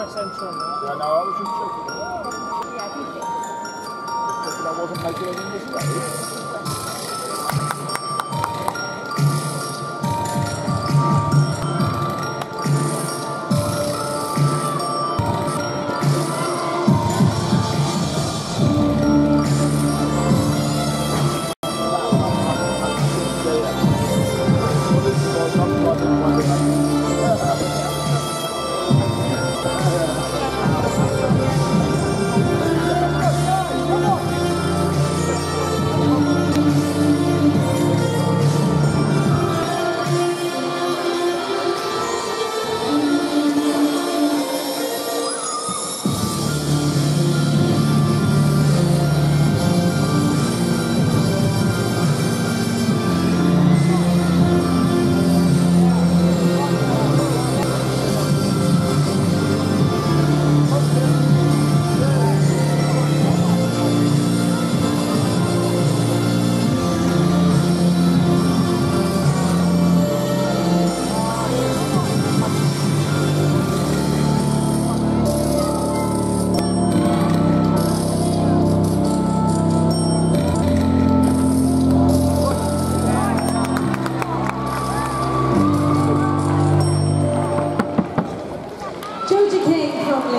Yeah, I was just checking. Yeah, I wasn't making any mistakes.